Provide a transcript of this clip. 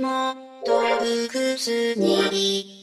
もっと複に